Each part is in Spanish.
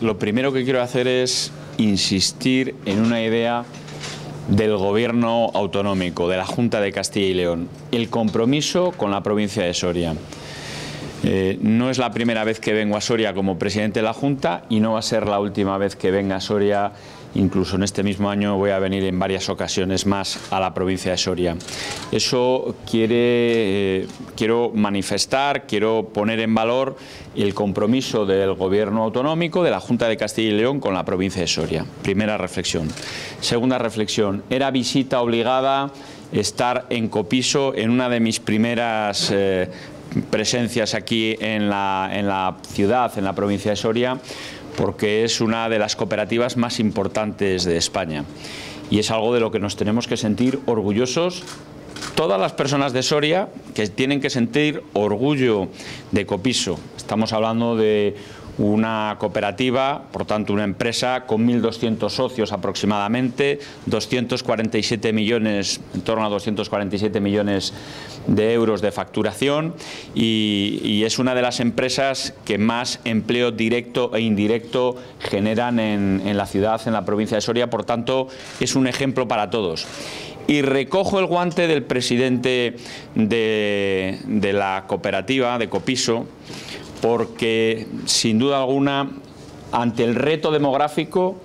Lo primero que quiero hacer es insistir en una idea del gobierno autonómico, de la Junta de Castilla y León, el compromiso con la provincia de Soria. Eh, no es la primera vez que vengo a Soria como presidente de la Junta y no va a ser la última vez que venga a Soria Incluso en este mismo año voy a venir en varias ocasiones más a la provincia de Soria. Eso quiere, eh, quiero manifestar, quiero poner en valor el compromiso del Gobierno autonómico, de la Junta de Castilla y León con la provincia de Soria. Primera reflexión. Segunda reflexión. Era visita obligada estar en Copiso en una de mis primeras eh, presencias aquí en la, en la ciudad, en la provincia de Soria porque es una de las cooperativas más importantes de España y es algo de lo que nos tenemos que sentir orgullosos todas las personas de Soria que tienen que sentir orgullo de Copiso. Estamos hablando de una cooperativa, por tanto una empresa con 1.200 socios aproximadamente, 247 millones, en torno a 247 millones de euros de facturación y, es una de las empresas que más empleo directo e indirecto generan en, la ciudad, en la provincia de Soria, por tanto es un ejemplo para todos. Y recojo el guante del presidente de, de, la cooperativa, de Copiso, porque sin duda alguna, ante el reto demográfico,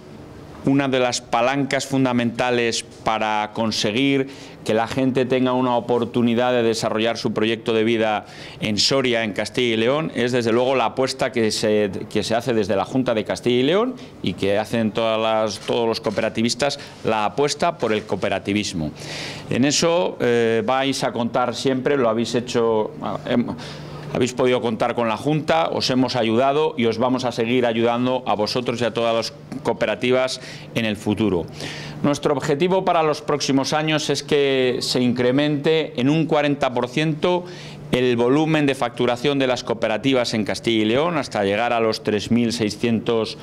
una de las palancas fundamentales para conseguir que la gente tenga una oportunidad de desarrollar su proyecto de vida en Soria, en Castilla y León, es desde luego la apuesta que se, que se hace desde la Junta de Castilla y León y que hacen todos los cooperativistas, la apuesta por el cooperativismo. En eso eh, vais a contar siempre, lo habéis hecho... Em, habéis podido contar con la Junta, os hemos ayudado y os vamos a seguir ayudando a vosotros y a todas las cooperativas en el futuro. Nuestro objetivo para los próximos años es que se incremente en un 40% el volumen de facturación de las cooperativas en Castilla y León hasta llegar a los 3.600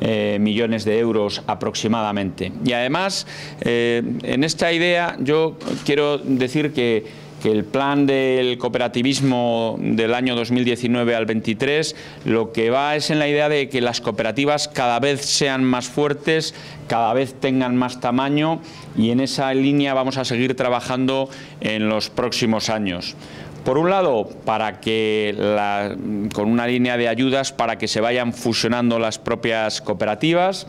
eh, millones de euros aproximadamente. Y además, eh, en esta idea yo quiero decir que que el plan del cooperativismo del año 2019 al 23 lo que va es en la idea de que las cooperativas cada vez sean más fuertes, cada vez tengan más tamaño y en esa línea vamos a seguir trabajando en los próximos años. Por un lado, para que con una línea de ayudas para que se vayan fusionando las propias cooperativas.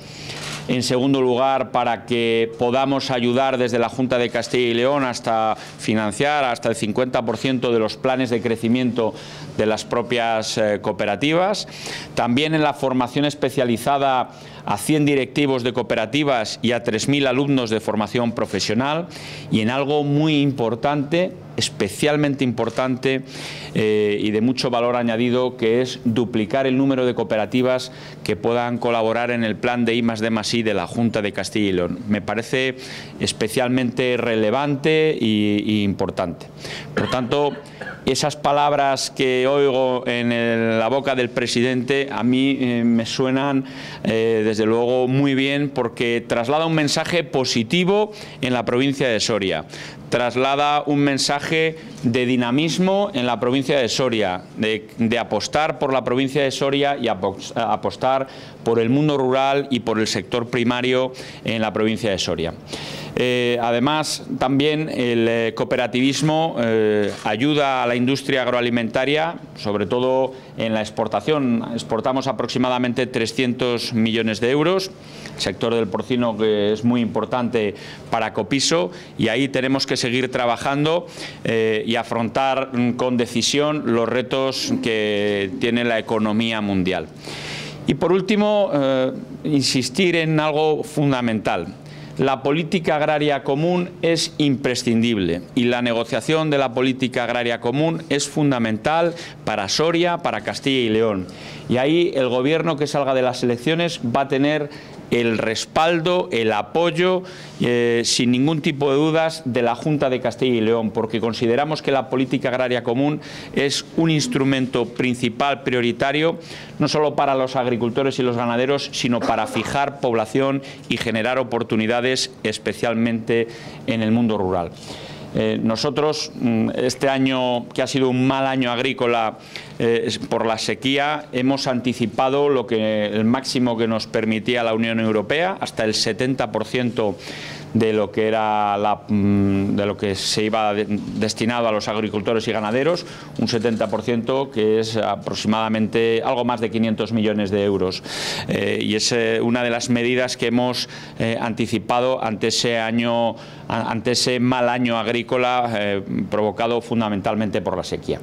En segundo lugar, para que podamos ayudar desde la Junta de Castilla y León hasta financiar hasta el 50% de los planes de crecimiento de las propias eh, cooperativas. También en la formación especializada a 100 directivos de cooperativas y a 3.000 alumnos de formación profesional y en algo muy importante, especialmente importante eh, y de mucho valor añadido, que es duplicar el número de cooperativas que puedan colaborar en el plan de I más I de la Junta de Castilla y León. Me parece especialmente relevante e importante. Por tanto, esas palabras que oigo en la boca del presidente a mí eh, me suenan eh, desde luego muy bien porque traslada un mensaje positivo en la provincia de Soria, traslada un mensaje de dinamismo en la provincia de Soria, de, apostar por la provincia de Soria y apostar por el mundo rural y por el sector primario en la provincia de Soria. Eh, además, también el eh, cooperativismo eh, ayuda a la industria agroalimentaria, sobre todo en la exportación. Exportamos aproximadamente 300 millones de euros, sector del porcino que es muy importante para Copiso y ahí tenemos que seguir trabajando y afrontar mm, con decisión los retos que tiene la economía mundial. Y por último, insistir en algo fundamental la política agraria común es imprescindible y la negociación de la política agraria común es fundamental para Soria, para Castilla y León. Y ahí el gobierno que salga de las elecciones va a tener el respaldo, el apoyo, eh, sin ningún tipo de dudas, de la Junta de Castilla y León, porque consideramos que la política agraria común es un instrumento principal, prioritario, no solo para los agricultores y los ganaderos, sino para fijar población y generar oportunidades, especialmente en el mundo rural. Eh, nosotros, mm, este año que ha sido un mal año agrícola eh, por la sequía, hemos anticipado lo que el máximo que nos permitía la Unión Europea, hasta el 70% de lo que era mm, de lo que se iba destinado a los agricultores y ganaderos, un 70% que es aproximadamente algo más de 500 millones de euros. Eh, y es una de las medidas que hemos anticipado ante ese año, ante ese mal año eh, provocado fundamentalmente por la sequía.